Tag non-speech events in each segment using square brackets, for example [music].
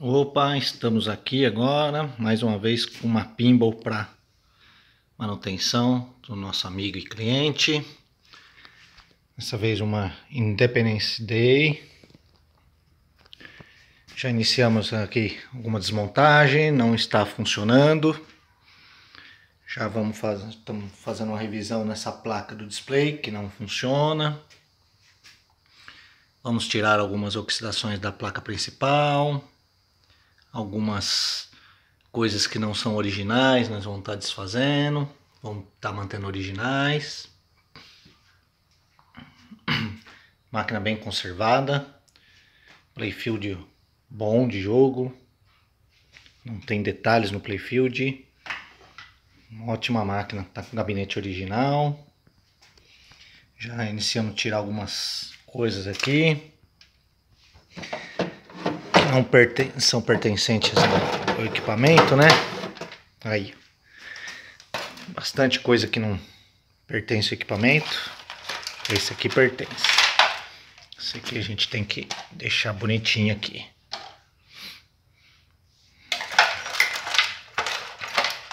Opa, estamos aqui agora, mais uma vez com uma pinball para manutenção do nosso amigo e cliente. Dessa vez uma Independence Day. Já iniciamos aqui alguma desmontagem, não está funcionando. Já vamos fazer, estamos fazendo uma revisão nessa placa do display que não funciona. Vamos tirar algumas oxidações da placa principal algumas coisas que não são originais, nós vamos estar desfazendo, vamos estar mantendo originais. [clears throat] Máquina bem conservada, playfield bom de jogo, não tem detalhes no playfield. Uma ótima máquina, tá com gabinete original. Já iniciamos tirar algumas coisas aqui não perten são pertencentes ao equipamento, né? Aí. Bastante coisa que não pertence ao equipamento. Esse aqui pertence. Esse aqui a gente tem que deixar bonitinho aqui.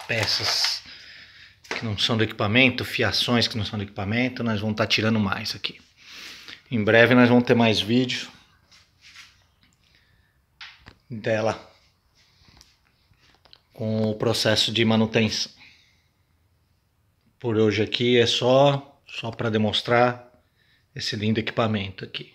Peças que não são do equipamento, fiações que não são do equipamento, nós vamos estar tá tirando mais aqui. Em breve nós vamos ter mais vídeo dela com o processo de manutenção. Por hoje aqui é só só para demonstrar esse lindo equipamento aqui.